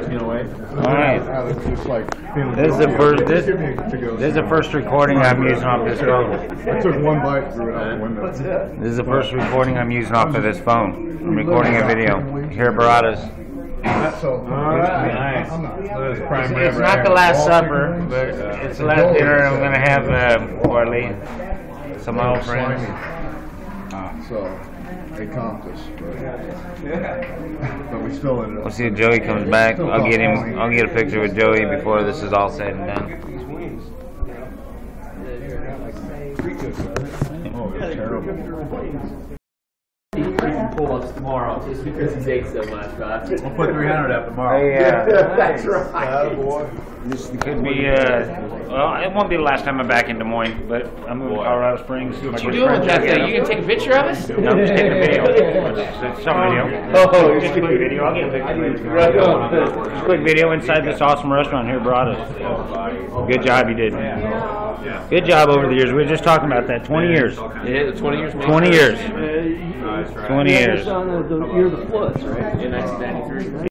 16 away. All right. It's just like feeling This is the guilty. first. This, Give me to go this is the first recording I'm using off this phone. I took one bite, threw it out the window. This is the first recording I'm using off of this phone. I'm recording a video here at Baratta's. So, Nice. I'm not. So it's It's, prime it's rib not right the last supper, but it's the last dinner I'm gonna have uh, for Lee. Some old friends. So, accomplished, but, but we still ended up. We'll see if Joey comes back. I'll get him. I'll get a picture with Joey before this is all said and done. Oh, it's terrible. He can pull us tomorrow just because he takes so much, right? We'll put 300 up tomorrow. Hey, uh, That's right. this could be. Uh, well, it won't be the last time I'm back in Des Moines, but I'm moving to Colorado Springs. What you doing with that thing? You gonna take a picture of us? No, I'm just taking a video. It's, it's some video. Oh, just a quick video. I'll get a picture. Just a quick video inside this awesome restaurant here, Baratta's. Good job you did. Good job over the years. We were just talking about that. 20 years. Yeah, the 20 years. 20 years. Uh, 20 years. On the, the year of the floods, right? In 1993.